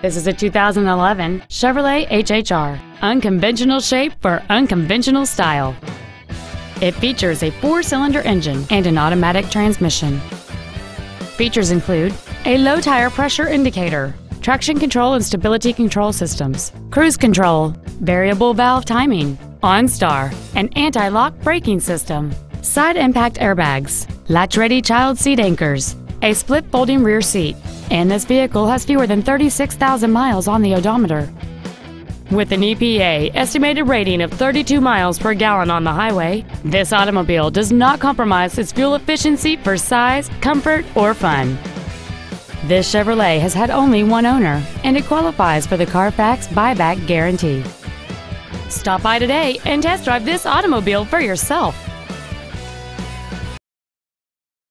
This is a 2011 Chevrolet HHR. Unconventional shape for unconventional style. It features a four-cylinder engine and an automatic transmission. Features include a low tire pressure indicator, traction control and stability control systems, cruise control, variable valve timing, OnStar, an anti-lock braking system, side impact airbags, latch-ready child seat anchors, a split folding rear seat, and this vehicle has fewer than 36,000 miles on the odometer. With an EPA estimated rating of 32 miles per gallon on the highway, this automobile does not compromise its fuel efficiency for size, comfort, or fun. This Chevrolet has had only one owner, and it qualifies for the Carfax buyback guarantee. Stop by today and test drive this automobile for yourself.